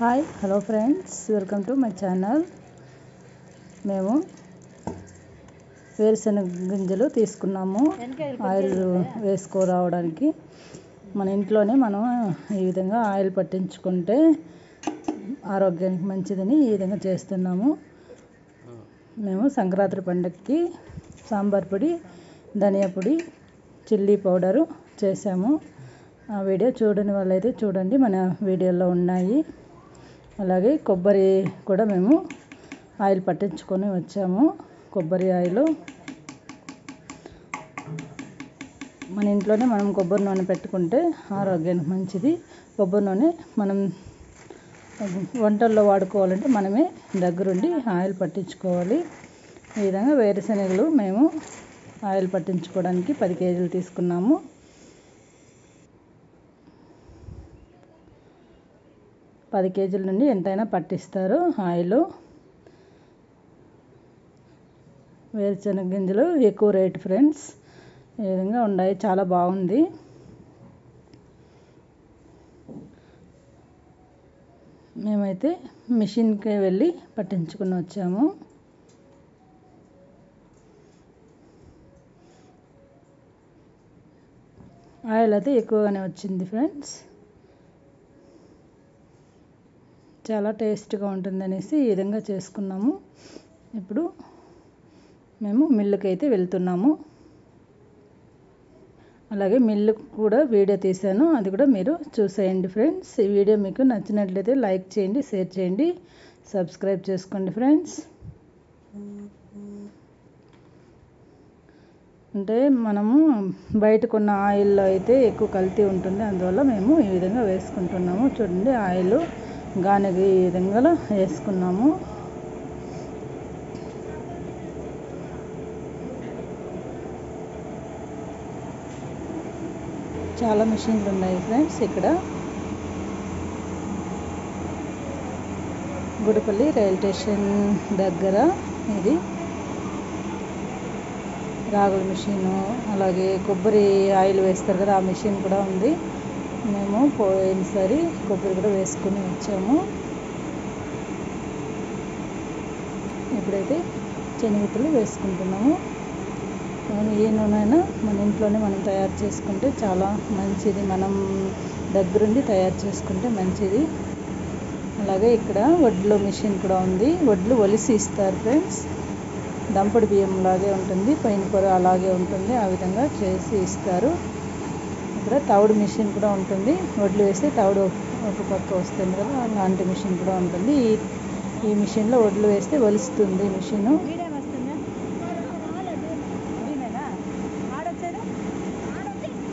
Hi hello friends welcome to my channel మేము వేరుశనగ గింజలు తీసుకున్నాము. ఆయిల్ వేసుకోరావడానికి. మన ఇంట్లోనే మనం ఈ విధంగా ఆయిల్ పట్టించుకుంటే ఆరోగ్యానికి మంచిదని ఈ విధంగా చేస్తున్నాము. మేము సంక్రాంతి పండగకి సాంబార్ పొడి ధనియా పొడి చిల్లీ పౌడరు చేసాము ఆ వీడియో చూడని వాళ్ళైతే చూడండి. మన వీడియోలో ఉన్నాయి. అలాగే కొబ్బరి కూడా మేము ఆయిల్ పట్టించుకొని వచ్చాము. కొబ్బరి ఆయిల్. మన ఇంట్లోనే మనం కొబ్బరి నూనె పెట్టుకుంటే ఆరోగ్యానికి మంచిది. కొబ్బరి నూనె మనం వంటల్లో వాడుకోవాలంటే మనమే దగ్గరుండి ఆయిల్ పట్టించుకోవాలి. ఈ విధంగా వేరుశనగలు మేము ఆయిల్ పట్టించుకోవడానికి పది కేజీలు తీసుకున్నాము. పది కేజీల నుండి ఎంతైనా పట్టిస్తారు ఆయిల్. వేరుశనగ గింజలు ఎక్కువ రేటు ఫ్రెండ్స్. ఈ విధంగా ఉన్నాయి. చాలా బాగుంది. మేమైతే మిషన్కి వెళ్ళి పట్టించుకుని వచ్చాము. ఆయిల్ అయితే ఎక్కువగానే వచ్చింది ఫ్రెండ్స్. చాలా టేస్ట్గా ఉంటుంది అనేసి ఈ విధంగా చేసుకున్నాము. ఇప్పుడు మేము మిల్లుకి అయితే వెళ్తున్నాము. అలాగే మిల్లు కూడా వీడియో తీశాను. అది కూడా మీరు చూసేయండి ఫ్రెండ్స్. ఈ వీడియో మీకు నచ్చినట్లయితే లైక్ చేయండి షేర్ చేయండి సబ్స్క్రైబ్ చేసుకోండి ఫ్రెండ్స్. అంటే మనము బయట కొన్న ఆయిల్లో అయితే ఎక్కువ కల్తీ ఉంటుంది. అందువల్ల మేము ఈ విధంగా వేసుకుంటున్నాము. చూడండి ఆయిల్ గానగ ఈ విధంగా వేసుకున్నాము. చాలా మిషన్లు ఉన్నాయి ఫ్రెండ్స్ ఇక్కడ. గుడిపల్లి రైల్ స్టేషన్ దగ్గర ఇది. రాగుల మిషను అలాగే కొబ్బరి ఆయిల్ వేస్తారు కదా ఆ మిషన్ కూడా ఉంది. మేము పోయినసారి కొబ్బరి కూడా వేసుకుని వచ్చాము. ఇప్పుడైతే శనగతులు వేసుకుంటున్నాము ఏ నూనె మన ఇంట్లోనే మనం తయారు చేసుకుంటే చాలా మంచిది. మనం దగ్గరుండి తయారు చేసుకుంటే మంచిది. అలాగే ఇక్కడ వడ్లు మిషన్ కూడా ఉంది. వడ్లు ఒలిసి ఇస్తారు ఫ్రెండ్స్. దంపడి బియ్యం లాగే ఉంటుంది. పైన పొర అలాగే ఉంటుంది. ఆ విధంగా చేసి ఇస్తారు. ఇక్కడ తవుడు మిషన్ కూడా ఉంటుంది. వడ్లు వేస్తే తవుడు ఒక పక్క వస్తుంది కదా అలాంటి మిషన్ కూడా ఉంటుంది. ఈ ఈ మిషన్లో వడ్లు వేస్తే ఒలుస్తుంది మిషను.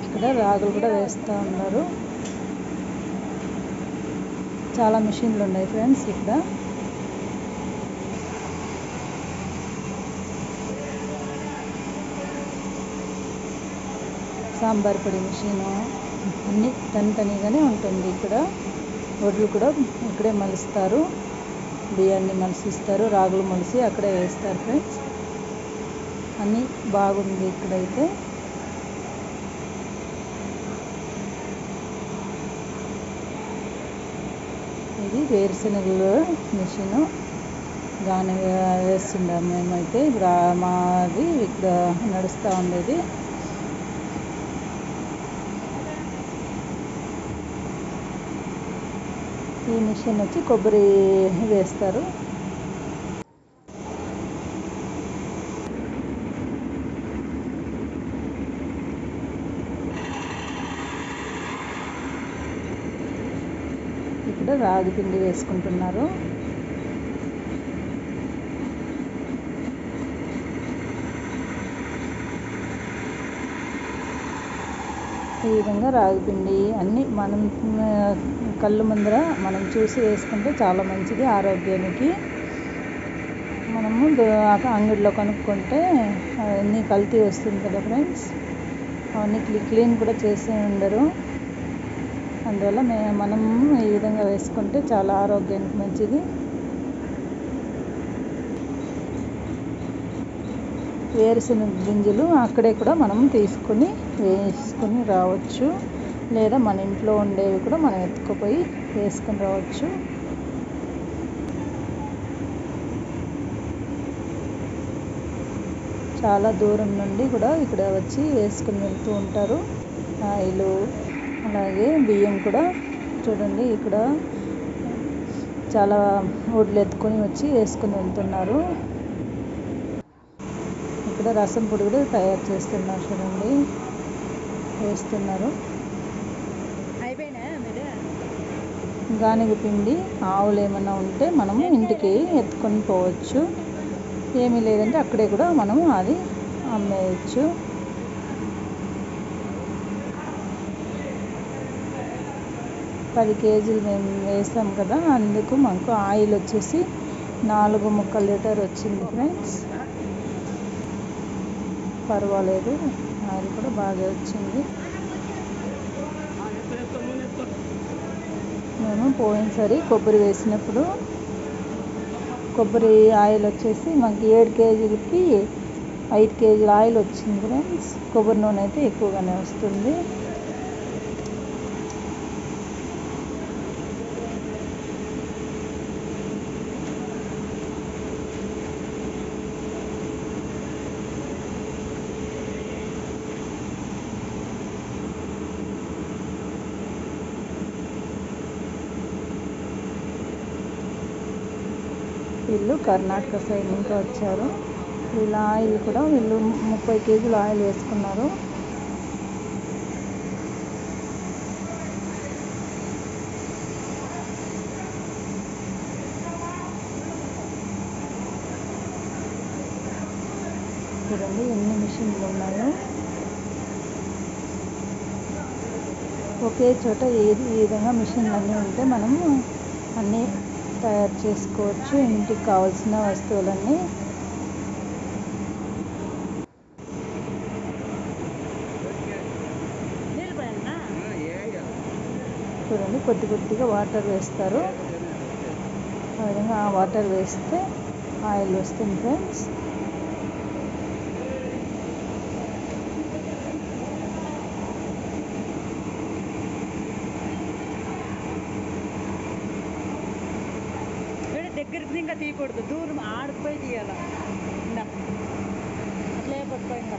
ఇక్కడ రాగులు కూడా వేస్తూ ఉన్నారు. చాలా మిషన్లు ఉన్నాయి ఫ్రెండ్స్ ఇక్కడ. సాంబార్ పొడి మిషను అన్ని తనితనిగానే ఉంటుంది. ఇక్కడ వడ్లు కూడా ఇక్కడే మలుస్తారు. బియ్యాన్ని మలిసిస్తారు. రాగులు మలిసి అక్కడే వేస్తారు ఫ్రెండ్స్. అన్నీ బాగుంది ఇక్కడైతే. ఇది వేరుశనగలు మిషను దాని వేస్తుండాము మేమైతే. మాది ఇక్కడ నడుస్తూ ఉండేది. ఈ మిషన్ వచ్చి కొబ్బరి వేస్తారు. ఇక్కడ రాగి పిండి వేసుకుంటున్నారు. ఈ విధంగా రాగి పిండి అన్నీ మనం కళ్ళు ముందర మనం చూసి వేసుకుంటే చాలా మంచిది ఆరోగ్యానికి. మనము అంగడిలో కొనుక్కుంటే అవన్నీ కల్తీ వస్తుంది కదా ఫ్రెండ్స్. అవన్నీ క్లీన్ కూడా చేసే ఉండరు. అందువల్ల మే మనం ఈ విధంగా వేసుకుంటే చాలా ఆరోగ్యానికి మంచిది. వేరుశనగ గింజలు అక్కడే కూడా మనం తీసుకొని వేసుకొని రావచ్చు. లేదా మన ఇంట్లో ఉండేవి కూడా మనం ఎత్తుకుపోయి వేసుకుని రావచ్చు. చాలా దూరం నుండి కూడా ఇక్కడ వచ్చి వేసుకుని వెళ్తూ ఉంటారు. ఆయిలు అలాగే బియ్యం కూడా చూడండి ఇక్కడ చాలా ఒడ్లు ఎత్తుకొని వచ్చి వేసుకొని వెళ్తున్నారు. ఇక్కడ రసం పొడి కూడా తయారు చేస్తున్నారు చూడండి. వేస్తున్నారు. గానుగ పిండి ఆవులు ఏమైనా ఉంటే మనము ఇంటికి ఎత్తుకొని పోవచ్చు. ఏమీ లేదంటే అక్కడే కూడా మనము అది అమ్మేయచ్చు. పది కేజీలు మేము వేసాం కదా అందుకు మాకు ఆయిల్ వచ్చేసి నాలుగు ముక్కల లీటర్ వచ్చింది ఫ్రెండ్స్. పర్వాలేదు. ఆయిల్ కూడా బాగా వచ్చింది. మేము పోయినసారి కొబ్బరి వేసినప్పుడు కొబ్బరి ఆయిల్ వచ్చేసి మాకు ఏడు కేజీలకి ఐదు కేజీల ఆయిల్ వచ్చింది ఫ్రెండ్స్. కొబ్బరి నూనె అయితే ఎక్కువగానే వస్తుంది. వీళ్ళు కర్ణాటక సైడ్ నుంచి వచ్చారు. వీళ్ళ ఆయిల్ కూడా వీళ్ళు ముప్పై కేజీలు ఆయిల్ వేసుకున్నారు. చూడండి ఎన్ని మిషన్లు ఉన్నాయో. ఒకే చోట ఏది ఈ విధంగా మిషన్లు అన్నీ ఉంటే మనము అన్నీ తయారు చేసుకోవచ్చు. ఇంటికి కావాల్సిన వస్తువులన్నీ. చూడండి కొద్ది కొద్దిగా వాటర్ వేస్తారు. ఆ విధంగా ఆ వాటర్ వేస్తే ఆయిల్ వస్తుంది ఫ్రెండ్స్ దగ్గరికి ఇంకా తీయకూడదు దూరం ఆడిపోయి తీయాల ఇందా. అట్లే పట్టుకో ఇంకా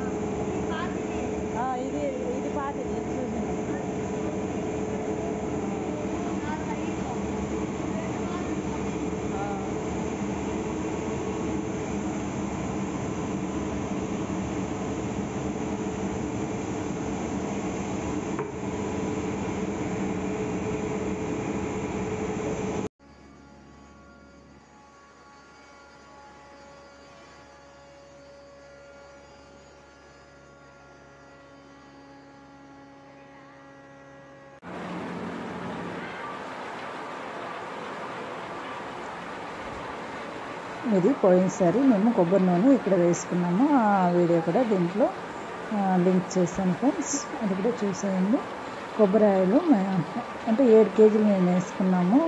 ఇది పాతది ఇది చూసాను ఆ. ఇది పోయినసారి మేము కొబ్బరి నూనె ఇక్కడ వేసుకున్నాము. ఆ వీడియో కూడా దీంట్లో లింక్ చేశాను ఫ్రెండ్స్. అది కూడా చూసేయండి. కొబ్బరి ఆయిల్ అంటే ఏడు కేజీలు మేము వేసుకున్నాము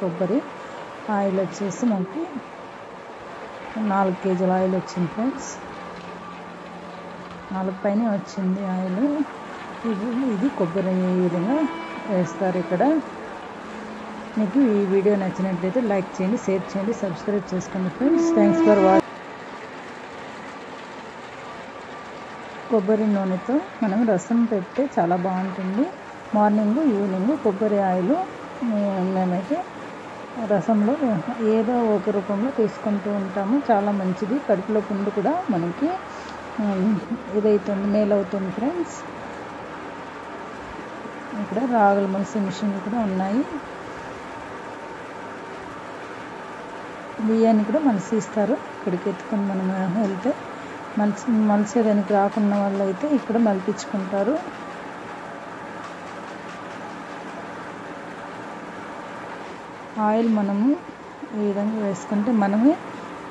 కొబ్బరి. ఆయిల్ వచ్చేసి మనకి నాలుగు కేజీల ఆయిల్ వచ్చింది ఫ్రెండ్స్. నాలుగు పైన వచ్చింది ఆయిల్. ఇది ఇది కొబ్బరి ఈ విధంగా వేస్తారు ఇక్కడ. మీకు ఈ వీడియో నచ్చినట్లయితే లైక్ చేయండి షేర్ చేయండి సబ్స్క్రైబ్ చేసుకోండి ఫ్రెండ్స్. థ్యాంక్స్ ఫర్ వాచ్ కొబ్బరి నూనెతో మనం రసం పెడితే చాలా బాగుంటుంది. మార్నింగ్ ఈవినింగ్ కొబ్బరి ఆయిల్ మేమైతే రసంలో ఏదో ఒక రూపంలో తీసుకుంటూ ఉంటాము. చాలా మంచిది. కడుపులో పుండు కూడా మనకి ఉమ్, ఇదవుతుంది మేలవుతుంది ఫ్రెండ్స్. ఇక్కడ రాగులు మలిసే మిషన్లు కూడా ఉన్నాయి. బియ్యాన్ని కూడా మలిసి ఇస్తారు. ఇక్కడికి ఎత్తుకొని మనం వెళ్తే మలిసి మలిసేదానికి రాకున్న వాళ్ళు అయితే ఇక్కడ మలిపించుకుంటారు. ఆయిల్ మనము ఈ విధంగా వేసుకుంటే మనమే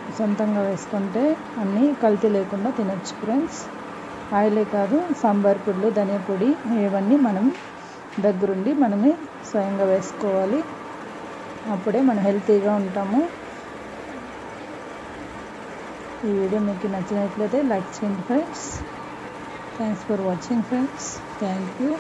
సొంతంగా వేసుకుంటే అన్నీ కల్తీ లేకుండా తినొచ్చు ఫ్రెండ్స్. ఆయిలే కాదు సాంబార్ పొడులు ధనియా పొడి ఇవన్నీ మనం దగ్గరుండి మనమే స్వయంగా వేసుకోవాలి. అప్పుడే మనం హెల్తీగా ఉంటాము. ఈ వీడియో మీకు నచ్చినట్లయితే లైక్ చేయండి friends. Thanks for watching friends thank you